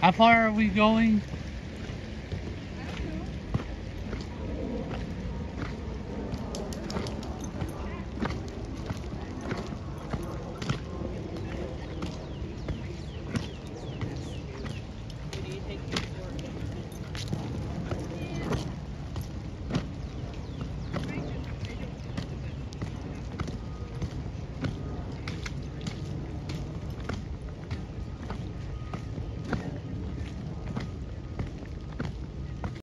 How far are we going?